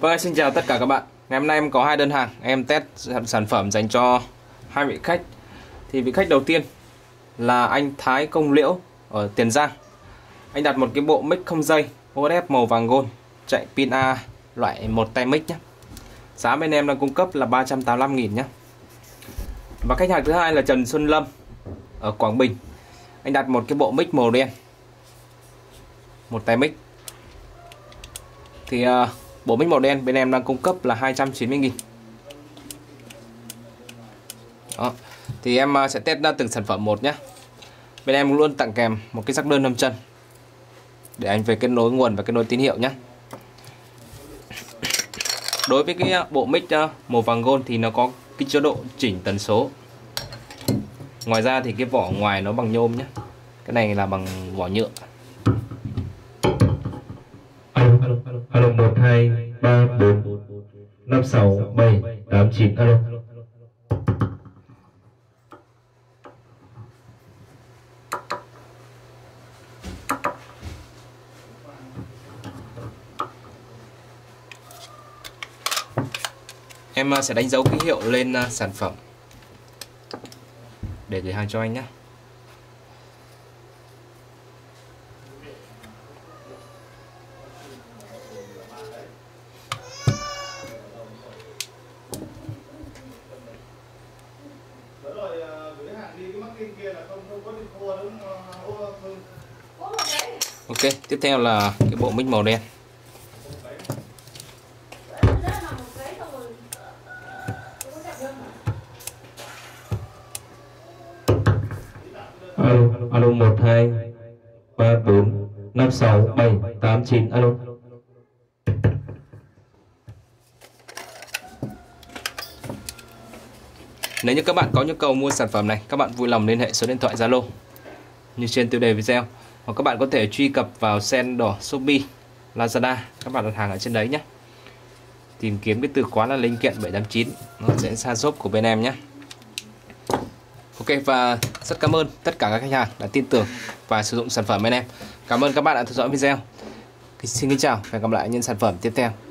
Vâng, xin chào tất cả các bạn. Ngày hôm nay em có hai đơn hàng, em test sản phẩm dành cho hai vị khách. Thì vị khách đầu tiên là anh Thái Công Liễu ở Tiền Giang. Anh đặt một cái bộ mic không dây OSF màu vàng gold chạy pin A loại một tay mic nhé. Giá bên em đang cung cấp là 385 000 nhé. Và khách hàng thứ hai là Trần Xuân Lâm ở Quảng Bình. Anh đặt một cái bộ mic màu đen. Một tay mic. Thì uh, Bộ mic màu đen, bên em đang cung cấp là 290 nghìn. Đó. Thì em à, sẽ test ra từng sản phẩm một nhé Bên em luôn tặng kèm một cái sắc đơn nâm chân Để anh về kết nối nguồn và kết nối tín hiệu nhé Đối với cái à, bộ mic à, màu vàng gold thì nó có cái chế độ chỉnh tần số. Ngoài ra thì cái vỏ ngoài nó bằng nhôm nhé Cái này là bằng vỏ nhựa. 567 89 alo Em à, sẽ đánh dấu ký hiệu lên à, sản phẩm để gửi hàng cho anh nhé. Ok, tiếp theo là cái bộ mic màu đen. alo alo một hai ba bốn năm sáu bảy tám chín alo Nếu như các bạn có nhu cầu mua sản phẩm này, các bạn vui lòng liên hệ số điện thoại Zalo như trên tiêu đề video hoặc các bạn có thể truy cập vào sen đỏ Shopee, Lazada, các bạn đặt hàng ở trên đấy nhé. Tìm kiếm cái từ khóa là linh kiện 789 nó sẽ ra shop của bên em nhé. Ok và rất cảm ơn tất cả các khách hàng đã tin tưởng và sử dụng sản phẩm bên em. Cảm ơn các bạn đã theo dõi video. Xin kính chào và hẹn gặp lại những sản phẩm tiếp theo.